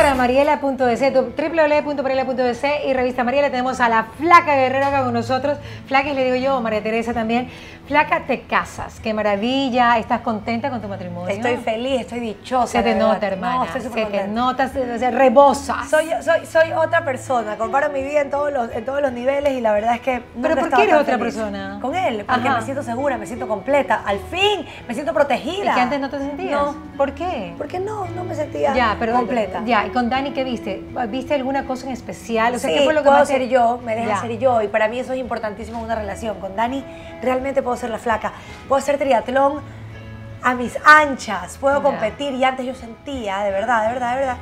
para mariela.dc, www.mariela.dc y revista Mariela. Tenemos a la Flaca Guerrero acá con nosotros. Flaca, y le digo yo, María Teresa también. Flaca, te casas. Qué maravilla. ¿Estás contenta con tu matrimonio? Estoy feliz, estoy dichosa. Se te nota, hermana. No, estoy se te nota, se, se rebosa. Soy, soy, soy otra persona, comparo mi vida en todos los, en todos los niveles y la verdad es que ¿Pero por qué eres otra feliz. persona? Con él, porque Ajá. me siento segura, me siento completa, al fin me siento protegida. ¿Y que antes no te sentías? No, ¿Por qué? porque no, no me sentía Ya, pero completa. Ya, ¿y con Dani qué viste? ¿Viste alguna cosa en especial? O sea, sí, ¿qué fue lo que puedo ser yo, me deja ser yo y para mí eso es importantísimo en una relación. Con Dani realmente puedo ser la flaca, puedo hacer triatlón a mis anchas, puedo competir y antes yo sentía, de verdad, de verdad, de verdad,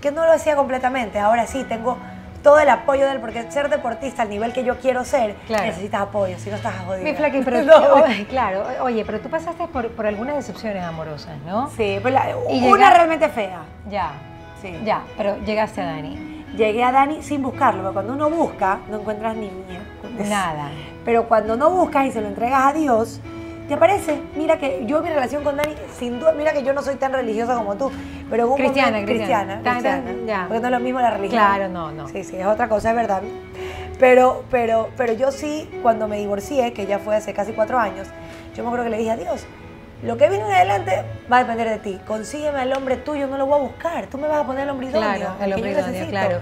que no lo hacía completamente. Ahora sí, tengo todo el apoyo de él, porque ser deportista al nivel que yo quiero ser, Claro. necesitas apoyo, si no estás jodida. Mi Flaqui, pero No, claro, oye, pero tú pasaste por, por algunas decepciones amorosas, ¿no? Sí, pero la- una llega- realmente fea. Ya, Sí. ya, pero llegaste a Dani. Llegué a Dani sin buscarlo, porque cuando uno busca, no encuentras ni mierda. Nada. Pero cuando no buscas y se lo entregas a Dios, te aparece. Mira que yo mi relación con Dani, sin duda, mira que yo no soy tan religiosa como tú, pero un Cristiana, momento- cristiana. cristiana, cristiana, ya. porque no es lo mismo la religión. Claro, no, no. Sí, sí, es otra cosa, es verdad. Pero, pero, pero yo sí, cuando me divorcié, que ya fue hace casi cuatro años, yo me acuerdo que le dije a Dios, lo que viene en adelante va a depender de ti. Consígueme al hombre tuyo, no lo voy a buscar. Tú me vas a poner el hombre idóneo, Claro, el hombre idóneo, claro.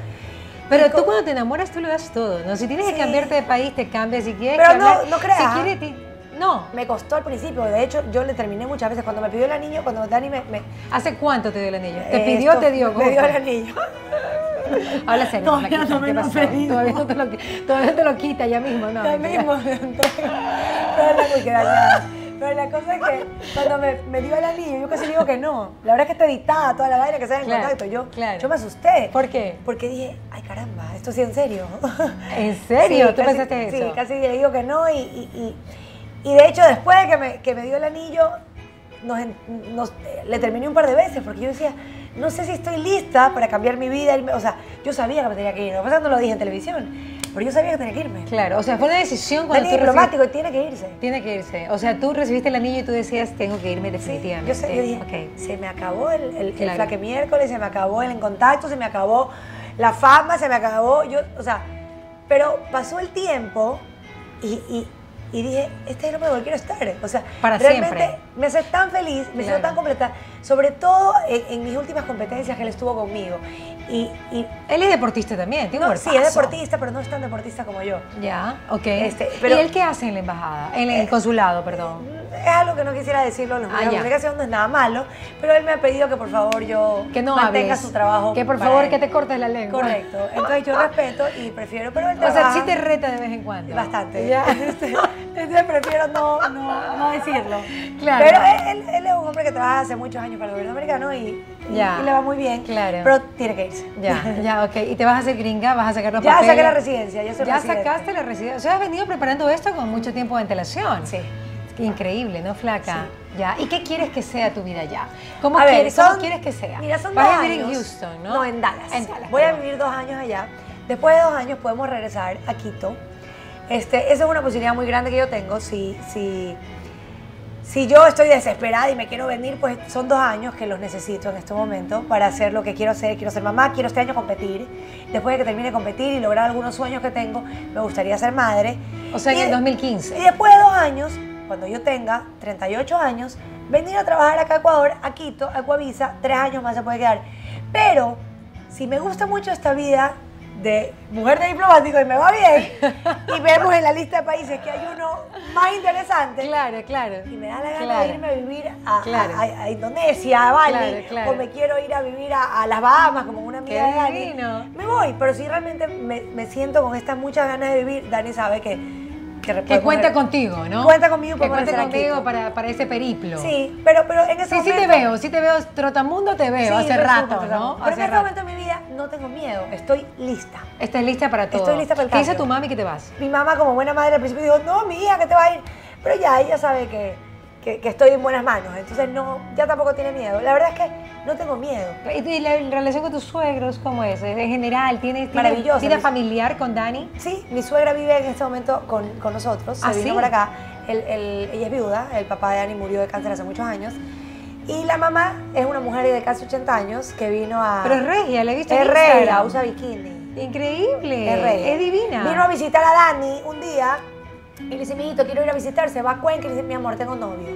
Pero tú cuando te enamoras, tú lo das todo, ¿no? Si tienes que cambiarte de país, te cambias. Si quieres Pero no- no creas. Si quieres, ti- no. Me costó al principio, de hecho yo le terminé muchas veces. Cuando me pidió el anillo, cuando Dani me... me ¿Hace cuánto te dio el anillo? ¿Te eh, pidió o te dio? ¿Cómo Me dio el anillo. Habla serio, Todavía no me ¿qué lo. Todavía no te lo, todavía te lo quita ya mismo, ¿no? Ya mismo me entrega. Pero la cosa es que cuando me, me dio el anillo, yo casi digo que no. La verdad es que está editada toda la vaina que se en Claro, contacto. Yo, claro. yo me asusté. ¿Por qué? Porque dije, ay caramba, esto sí en serio. ¿En serio? Sí, ¿Tú casi- pensaste eso? Sí, casi le digo que no. Y, y, y- y de hecho, después de que me, que me dio el anillo, nos, le terminé un par de veces porque yo decía, no sé si estoy lista para cambiar mi vida. O sea, yo sabía que me tenía que ir. Lo que pasa es que no lo dije en televisión, pero yo sabía que tenía que irme. Claro, o sea, fue una decisión cuando Dani tú diplomático y tiene que irse. recibiste- Tiene que irse. O sea, tú recibiste el anillo y tú decías, tengo que irme Sí, definitivamente. yo, sé, yo dije, Ok. se me acabó el, el, el Claro. flaque miércoles, se me acabó el en contacto, se me acabó la fama, se me acabó, yo, o sea, pero pasó el tiempo y, y- y dije, este es el el que quiero estar. O sea, Para realmente siempre. me hace tan feliz, me siento Claro. tan completa, sobre todo en, en mis últimas competencias que él estuvo conmigo. Y, y Él es deportista también, tiene un no, sí, es deportista, pero no es tan deportista como yo. Ya, ok. Este, pero- ¿Y él qué hace en la embajada? En el Eh, consulado, perdón. Es algo que no quisiera decirlo en los Ah, medios de ya. comunicación, no es nada malo, pero él me ha pedido que por favor yo Que no mantenga hables. su trabajo. Que por favor él. que te cortes la lengua. Correcto. Entonces yo respeto y prefiero, pero él O sea, sí te reta de vez en cuando. bastante. Ya. Este, Entonces prefiero no, no, no decirlo. Claro. Pero él, él es un hombre que trabaja hace muchos años para el gobierno americano y, Ya. y le va muy bien. Claro. Pero tiene que irse. Ya, ya, ok. ¿Y te vas a hacer gringa? ¿Vas a sacar los Ya papeles? saqué la residencia, ya soy Ya residente. sacaste la residencia. O sea, has venido preparando esto con mucho tiempo de antelación. Sí. Increíble, ¿no, flaca? Ya. ¿Y qué quieres que sea tu vida ya? ¿Cómo, A ver, quieres, cómo son- quieres que sea? Mira, son Vas dos a vivir años. en Houston, ¿no? No, en Dallas. En Dallas. Voy a vivir dos años allá. Después de dos años podemos regresar a Quito. Este, esa es una posibilidad muy grande que yo tengo. Si, si, si yo estoy desesperada y me quiero venir, pues son dos años que los necesito en este momento para hacer lo que quiero hacer. Quiero ser mamá, quiero este año competir. Después de que termine de competir y lograr algunos sueños que tengo, me gustaría ser madre. O sea, en Y- el 2015. Y después de dos años, cuando yo tenga 38 años, venir a trabajar acá a Ecuador, a Quito, a Ecuavisa, tres años más se puede quedar. Pero, si me gusta mucho esta vida de mujer de diplomático y me va bien, y vemos en la lista de países que hay uno más interesante, Claro, claro. y me da la gana Claro. de irme a vivir a, Claro. a- a- a Indonesia, a Bali, Claro, claro. o me quiero ir a vivir a, las Bahamas como una amiga Qué de Dani, me voy. Pero si realmente me, me siento con estas muchas ganas de vivir, Dani sabe que... Que, Que cuenta contigo, ¿no? Cuenta conmigo, Que podemos cuente regresar a contigo Quito. para, para ese periplo. Sí, pero, pero en ese Sí, sí te momento... veo, sí te veo, Trotamundo te veo, Sí, hace rato, ¿no? Pero Hace en este rato. momento de mi vida no tengo miedo, estoy lista. Estás lista para todo. Estoy lista para el ¿Qué dice tu mami que te vas? Mi mamá, como buena madre, al principio dijo, no, mi hija, que te va a ir. Pero ya, ella sabe que, que, que estoy en buenas manos, entonces no, ya tampoco tiene miedo. La verdad es que no tengo miedo. ¿Y la relación con tus suegros cómo es? En general, ¿tienes, tienes Maravillosa. vida familiar con Dani? Sí, mi suegra vive en este momento con, con nosotros, se ¿Ah, vino sí? para acá. El- el- ella es viuda, el papá de Dani murió de cáncer hace muchos años. Y la mamá es una mujer de casi 80 años que vino a... Pero es regia, la he visto es regia, usa bikini. Increíble. Es regia. Es divina. Vino a visitar a Dani un día y le dice, mijito, quiero ir a visitar, se va a Cuenca y le dice, mi amor, tengo novio.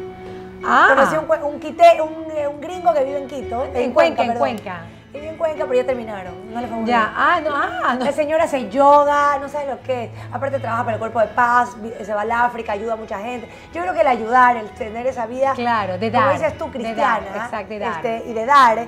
ah, Conocí un, un, quite- un, eh, un gringo que vive en Quito. En Cuenca, en. Cuenca. Vive en Cuenca, pero ya terminaron. No le fue muy ya. bien. Ah, no, ah, no. La señora hace yoga, no sabe lo que es. Aparte trabaja para el cuerpo de paz, se va al África, ayuda a mucha gente. Yo creo que el ayudar, el tener esa vida, Claro, de como dar, dices tú, de cristiana, dar, exacto, de dar. este, y de dar,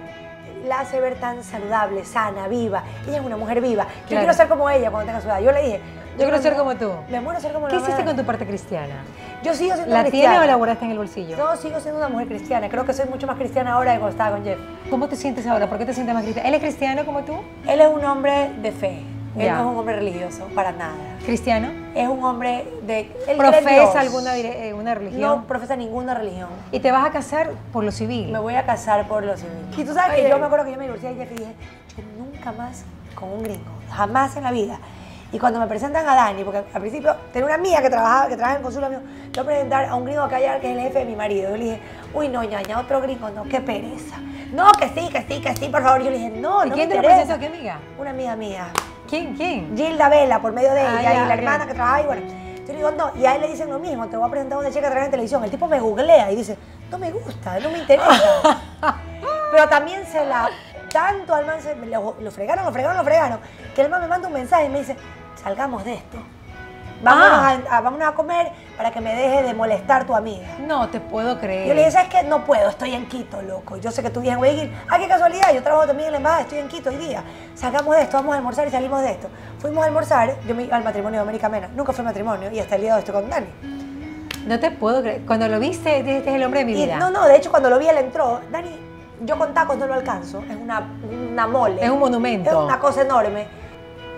la hace ver tan saludable, sana, viva. Ella es una mujer viva. Yo Claro. quiero ser como ella cuando tenga su edad. Yo le dije, Yo quiero ser como tú. Me muero ser como ¿Qué la hiciste con tu parte cristiana? Yo sigo siendo ¿La cristiana. tienes o la guardaste en el bolsillo? No, sigo siendo una mujer cristiana. Creo que soy mucho más cristiana ahora que cuando estaba con Jeff. ¿Cómo te sientes ahora? ¿Por qué te sientes más cristiana? ¿Él es cristiano como tú? Él es un hombre de fe. Él Ya. no es un hombre religioso, para nada. ¿Cristiano? Es un hombre de... él. ¿Profesa alguna eh, una religión? No profesa ninguna religión. ¿Y te vas a casar por lo civil? Me voy a casar por lo civil. Y tú sabes que yo me acuerdo que yo me divorcié y dije, yo nunca más con un gringo, jamás en la vida. Y cuando me presentan a Dani, porque al principio tenía una amiga que trabajaba, que trabaja en consulta mío, le voy a presentar a un gringo que allá que es el jefe de mi marido. Yo le dije, uy, no, ñaña, otro gringo, no, qué pereza. No, que sí, que sí, que sí, por favor. Yo le dije, no, ¿Y no quién me te lo presentó? ¿Qué amiga? Una amiga mía. ¿Quién? ¿Quién? Gilda Vela, por medio de Ah, ella, ya, y la hermana que trabaja ahí, bueno. Yo le digo, no, y a él le dicen lo mismo, te voy a presentar a una chica que trabaja en televisión. El tipo me googlea y dice, no me gusta, no me interesa. Pero también se la, tanto al man, se, lo, lo fregaron, lo fregaron, lo fregaron, que el man me manda un mensaje y me dice, salgamos de esto. Vámonos, Ah. a, a- vámonos a comer para que me deje de molestar tu amiga. No te puedo creer. Yo le dije, ¿sabes qué? No puedo, estoy en Quito, loco. Yo sé que tú vives en Guayaquil. Ah, qué casualidad, yo trabajo también en la embajada, estoy en Quito hoy día. Salgamos de esto, vamos a almorzar y salimos de esto. Fuimos a almorzar, yo me iba al matrimonio de América Mena. Nunca fue matrimonio y hasta el día de hoy estoy con Dani. No te puedo creer. Cuando lo viste, este es el hombre de mi Y, vida. no, no, de hecho cuando lo vi él entró, Dani, yo con tacos no lo alcanzo, es una, una mole. Es un monumento. Es una cosa enorme.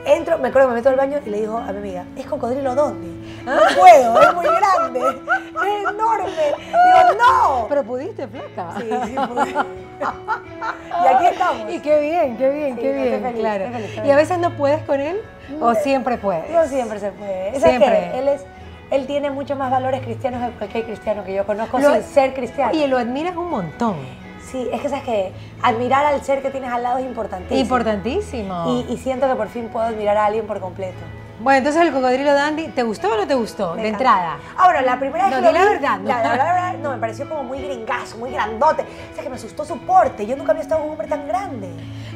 Entro, me acuerdo que me meto al baño y le digo a mi amiga, ¿es cocodrilo dónde? No puedo, es muy grande, es enorme. Digo, no. Pero pudiste, flaca. Sí, sí, pude. y aquí estamos. Y qué bien, qué bien, Sí, qué bien, estoy feliz, claro. estoy feliz, estoy ¿Y a veces no puedes con él? ¿O siempre puedes? No siempre se puede. ¿Sabes Siempre. qué? Él, es, él tiene muchos más valores cristianos que cualquier cristiano que yo conozco Lo- sin ser cristiano. Y lo admiras un montón. Sí, es que sabes que admirar al ser que tienes al lado es importantísimo. Importantísimo. Y, y siento que por fin puedo admirar a alguien por completo. Bueno, entonces el cocodrilo Dandy, ¿te gustó o no te gustó? Me de encanta. entrada. Ahora, la primera vez No, que lo la vi, verdad, ¿no? La, la verdad, no, me pareció como muy gringazo, muy grandote. O sea, que me asustó su porte. Yo nunca había estado con un hombre tan grande.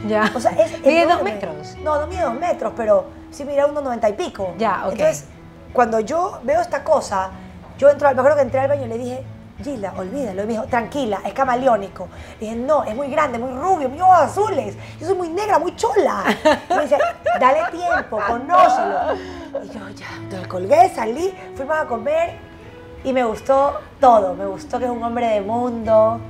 Ya. O sea, es Mide dos metros. No, no mide dos metros, pero sí mide unos noventa y pico. Ya, ok. Entonces, cuando yo veo esta cosa, yo entro al, me acuerdo que entré al baño y le dije, Gilda, olvídalo. Y me dijo, tranquila, es camaleónico. Le dije, no, es muy grande, muy rubio, muy ojos azules. Yo soy muy negra, muy chola. Y me dice, dale tiempo, conócelo. Y yo, ya, entonces colgué, salí, fuimos a comer y me gustó todo. Me gustó que es un hombre de mundo.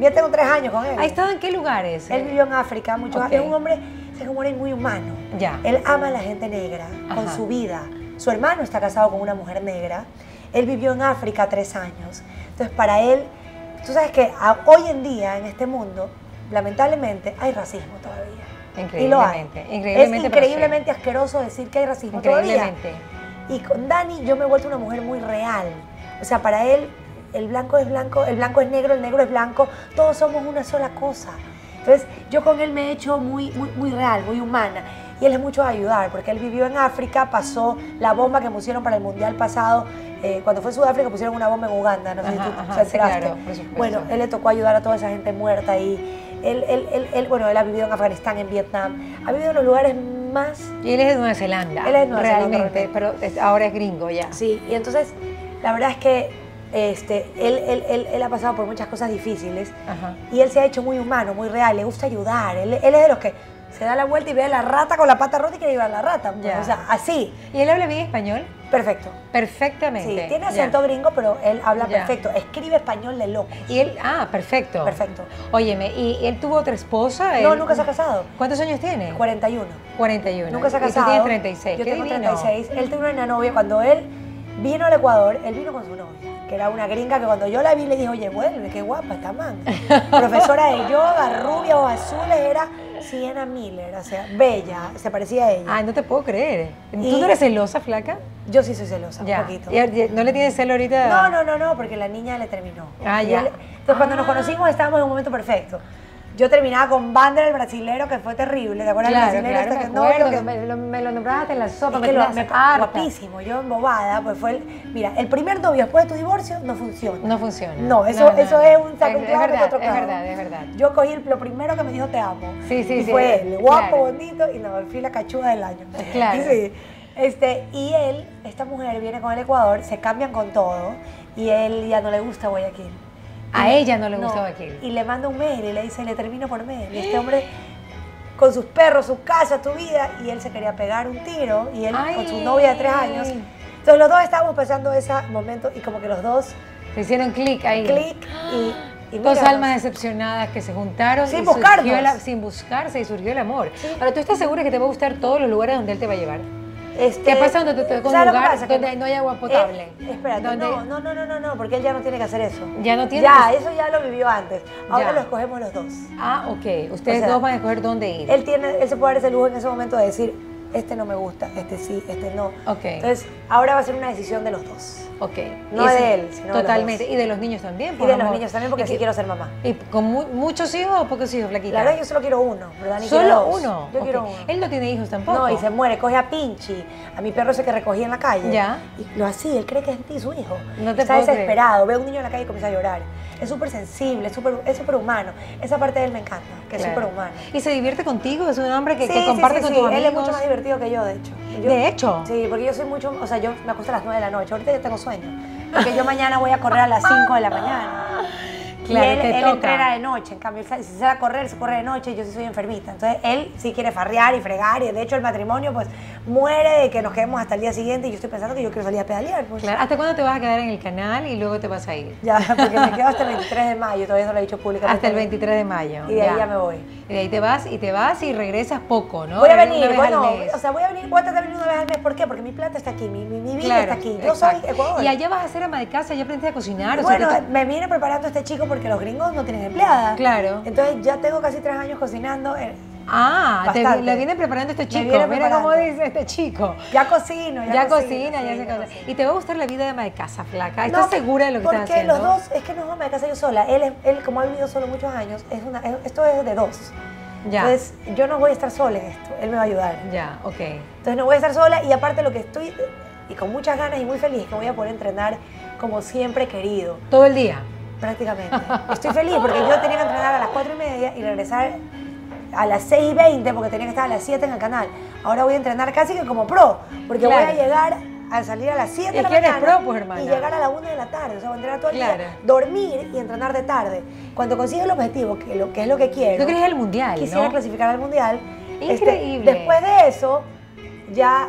Ya tengo tres años con él. ¿Ha estado en qué lugares? Él vivió en África muchos Ok. años. Es un hombre, es un hombre muy humano. Ya. Él ama a la gente negra con Ajá. su vida. Su hermano está casado con una mujer negra. Él vivió en África tres años. Entonces, para él, tú sabes que hoy en día, en este mundo, lamentablemente, hay racismo todavía. Y lo hay. Increíblemente, increíblemente, Es increíblemente asqueroso decir que hay racismo todavía. Increíblemente. Y con Dani yo me he vuelto una mujer muy real. O sea, para él el blanco es blanco, el blanco es negro, el negro es blanco, todos somos una sola cosa. Entonces yo con él me he hecho muy, muy, muy real, muy humana. Y él es mucho a ayudar, porque él vivió en África, pasó la bomba que pusieron para el Mundial pasado. eh, cuando fue en Sudáfrica pusieron una bomba en Uganda, no sé Ajá, si tú ajá, enteraste. claro, supuesto. Bueno, él le tocó ayudar a toda esa gente muerta ahí. Él, él, él, él, bueno, él ha vivido en Afganistán, en Vietnam, ha vivido en los lugares más Y él es de Nueva Zelanda. Él es de Nueva Zelanda, Realmente, pero ahora es gringo ya. Sí, y entonces la verdad es que este, él, él, él, él ha pasado por muchas cosas difíciles Ajá. y él se ha hecho muy humano, muy real, le gusta ayudar. Él, él es de los que se da la vuelta y ve a la rata con la pata rota y quiere llevar a la rata. pues. O sea, así, ¿Y él habla bien español? perfecto. Perfectamente. Sí, tiene acento gringo, pero él habla perfecto. Escribe español de loco. Y él, ah, perfecto. Perfecto. Óyeme, ¿y él tuvo otra esposa? No, Él- nunca se ha casado. ¿Cuántos años tiene? 41. 41. Nunca se ha Y tú casado. tienes 36. Yo Qué tengo divino. 36. Él tuvo una novia cuando él Vino al Ecuador, él vino con su novia, que era una gringa que cuando yo la vi le dije, oye, vuelve, qué guapa esta man. Profesora de yoga, rubia o azules, era Sienna Miller, o sea, bella, se parecía a ella. Ay, no te puedo creer. ¿Tú Y- no eres celosa, flaca? Yo sí soy celosa, Ya. un poquito. ¿Y y ¿No le tienes celo ahorita? No, no, no, no, porque la niña le terminó. Ah, ya. entonces, cuando nos Ah. conocimos, estábamos en un momento perfecto. Yo terminaba con Bander, el brasilero, que fue terrible. ¿Te acuerdas Claro, del brasilero? claro, este me que acuerdo, me, lo, me lo nombraste en la sopa, Es me que me- guapísimo, yo embobada, pues fue el, mira, el primer novio después de tu divorcio no funciona. No funciona. No, eso, No, no, eso no. es un saco Es- es de verdad, otro es clavo. verdad, es verdad. Yo cogí el- lo primero que me dijo te amo. Sí, sí, y sí, fue él, guapo, claro. bonito, y no, fui la cachuda del año. Claro. Sí. Este, y él, esta mujer viene con el Ecuador, se cambian con todo, y él ya no le gusta Guayaquil. A ella no le gusta Guayaquil. Y le manda un mail y le dice, le termino por mail. Y este hombre con sus perros, su casa, tu vida, y él se quería pegar un tiro, y él con su novia de tres años. Entonces los dos estábamos pasando ese momento y como que los dos, Se hicieron clic ahí. clic y... y Dos almas decepcionadas que se juntaron Sin buscarnos. sin buscarse y surgió el amor. Ahora, ¿tú estás segura que te va a gustar todos los lugares donde él te va a llevar? Este, ¿Qué pasa cuando te toca un ¿sabes lo que lugar pasa? Que donde no hay agua potable? Eh, espérate, Donde- no, no, no, no, no, no, porque él ya no tiene que hacer eso. Ya no tiene Ya, que- eso ya lo vivió antes. Ahora Ya. lo escogemos los dos. Ah, ok. Ustedes O sea, dos van a escoger dónde ir. Él tiene, él se puede dar ese lujo en ese momento de decir, este no me gusta, este sí, este no. Ok. Entonces, ahora va a ser una decisión de los dos. ok. no Y de él, sino de los Totalmente. dos. Y de los niños también. Y por de los amor. niños también, porque Y sí quiero ser mamá. ¿Y con mu- muchos hijos o pocos hijos, Flaquita? La verdad, yo solo quiero uno, ¿verdad? Ni ¿Solo uno? Yo Ok. quiero uno. Él no tiene hijos tampoco. No, y se muere, coge a Pinchi, a mi perro ese que recogí en la calle. Ya. Y lo así, él cree que es ti su hijo. No te Está puedo creer. desesperado, ve a un niño en la calle y comienza a llorar. Es súper sensible, es súper es súper humano. Esa parte de él me encanta, que es súper humano. ¿Y se divierte contigo? ¿Es un hombre que, Sí, que sí, comparte sí, con Él es mucho más divertido que yo, de hecho. Yo- ¿De hecho? Sí, porque yo soy mucho, o sea, yo me acuesto a las 9 de la noche. Ahorita ya tengo sueño. Porque yo mañana voy a correr a las 5 de la mañana. Claro, y él, él entrena de noche, en cambio, si sale a correr, se corre de noche yo sí soy enfermita. Entonces, él sí quiere farrear y fregar y de hecho el matrimonio pues muere de que nos quedemos hasta el día siguiente y yo estoy pensando que yo quiero salir a pedalear. Pues. Claro. ¿Hasta cuándo te vas a quedar en el canal y luego te vas a ir? Ya, porque me quedo hasta el 23 de mayo, todavía no lo he dicho públicamente. Hasta el 23 de mayo. Y de ahí ya me voy. Y de ahí te vas y te vas y regresas poco, ¿no? Voy a Una venir, vez bueno, al mes. o sea, voy a venir, voy a tratar de venir una vez al mes. ¿Por qué? Porque mi plata está aquí, mi, mi, mi vida Claro, está aquí. Yo soy. Ecuador. Y allá vas a ser ama de casa, ya aprendiste a cocinar. o Bueno, me viene preparando este chico porque los gringos no tienen empleada. Claro. Entonces ya tengo casi tres años cocinando. eh, Ah, te, le viene preparando este chico. viene Mira cómo dice este chico. Ya cocino, ya, Ya, cocina, ya se cocina. Y te va a gustar la vida de ama de casa, flaca. ¿Estás No, segura de lo que estás porque haciendo? los dos, es que no es ama de casa yo sola. Él, es- él como ha vivido solo muchos años, es una, es- esto es de dos. Ya. Entonces yo no voy a estar sola en esto, él me va a ayudar. Ya, ok. Entonces no voy a estar sola y aparte lo que estoy, y con muchas ganas y muy feliz, que voy a poder entrenar como siempre he querido. Todo el día. prácticamente. Estoy feliz porque yo tenía que entrenar a las 4 y media y regresar a las 6 y 20 porque tenía que estar a las 7 en el canal. Ahora voy a entrenar casi que como pro, porque voy a Claro. llegar a salir a las 7 Es de la mañana pro, pues, y llegar a la 1 de la tarde. O sea, voy a entrenar todo el Claro. día, dormir y entrenar de tarde. Cuando consiga el objetivo, que, lo, que es lo que quiero, Tú querías el mundial, quisiera ¿no? clasificar al mundial. este, Increíble. después de eso, ya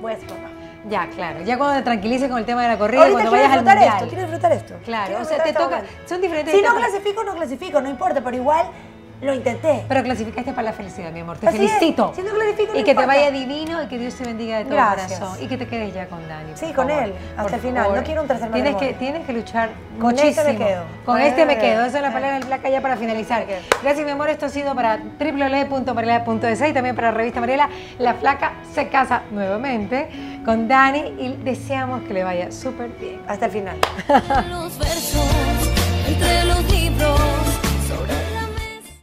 voy a ser mamá. Ya, claro. Ya cuando te tranquilices con el tema de la corrida, Ahorita cuando vayas al mundial. esto, quiero disfrutar esto. Claro, Quiero o sea, te este toca. momento. Son diferentes. Si no clasifico, no clasifico, no importa, pero igual lo intenté. Pero clasificaste para la felicidad, mi amor. Te Así es. felicito. Si no clasifico, no y que te vaya divino y que Dios te bendiga de todo Gracias. corazón. Y que te quedes ya con Dani. Sí, con favor. él, hasta Por el final. favor. No quiero un tercer tienes que, matrimonio. tienes que luchar Con este muchísimo. me quedo. Con Con este este me me quedo. Esa es la palabra del placa ya para finalizar. Gracias, mi amor. Esto ha sido para www.mariela.es y también para Revista Mariela. La flaca se casa nuevamente con Dani y deseamos que le vaya súper bien. Hasta el final. los versos entre los libros